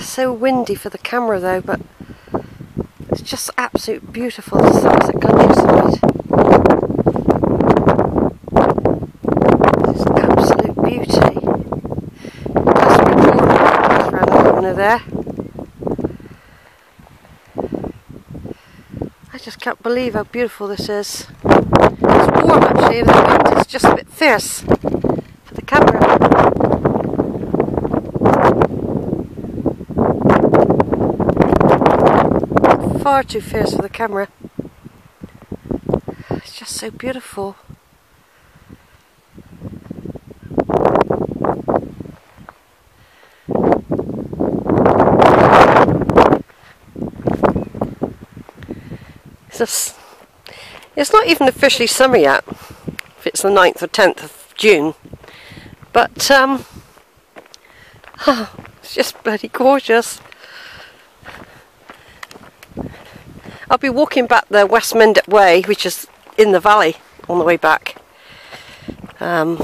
So windy for the camera though, but it's just absolute beautiful the Somerset countryside. It's absolute beauty. That's around the corner there. I just can't believe how beautiful this is. It's warm actually, the wind is just a bit fierce for the camera. Far too fierce for the camera. It's just so beautiful. It's, not even officially summer yet, if it's the 9th or 10th of June. But, um, oh, it's just bloody gorgeous. I'll be walking back the West Mendip Way, which is in the valley on the way back. Um,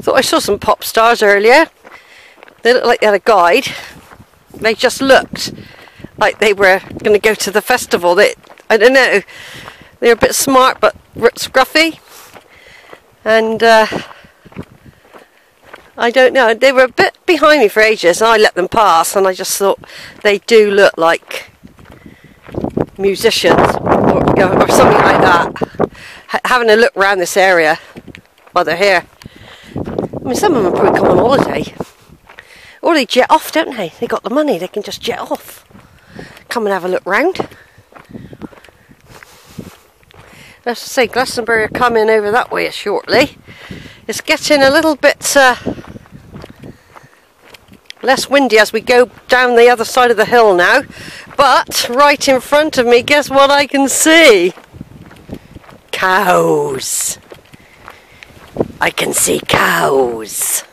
thought I saw some pop stars earlier. They looked like they had a guide. They just looked like they were going to go to the festival. They, I don't know, they were a bit smart but scruffy. And uh, I don't know, they were a bit behind me for ages and I let them pass and I just thought they do look like musicians or, or something like that. having a look around this area while they're here. I mean, some of them probably come on holiday. Or they jet off, don't they? They got the money, they can just jet off. Come and have a look round. Let's say Glastonbury are coming over that way shortly. It's getting a little bit uh, less windy as we go down the other side of the hill now. But right in front of me, guess what I can see? Cows. I can see cows.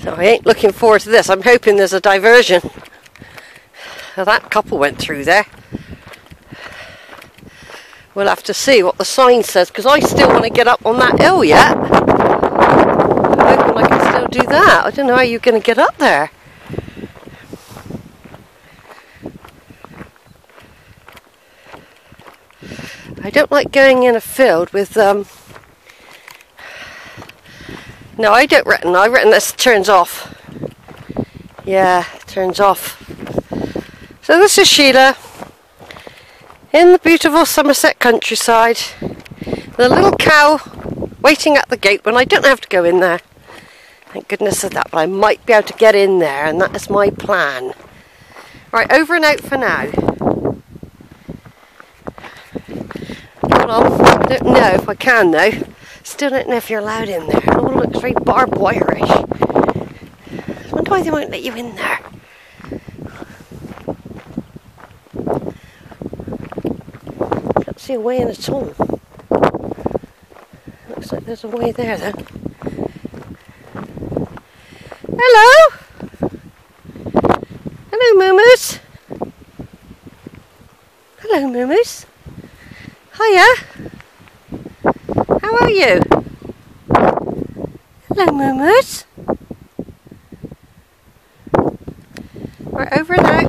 So I ain't looking forward to this. I'm hoping there's a diversion. That couple went through there. We'll have to see what the sign says because I still want to get up on that hill yet. I'm hoping I can still do that. I don't know how you're going to get up there. I don't like going in a field with um no I don't reckon. I reckon this turns off. Yeah turns off. So this is Sheila. In the beautiful Somerset countryside. The little cow waiting at the gate when I don't have to go in there thank goodness of that but I might be able to get in there and that is my plan right over and out for now Hold I don't know if I can though. Still don't know if you're allowed in there. Oh, it all looks very barbed wire-ish. I wonder why they won't let you in there. Can't see a way in at all. Looks like there's a way there though. Hello. Hello, Moomoos. Hello, Moomoos. Hiya. How are you? Hello, Moomoos. We're over there.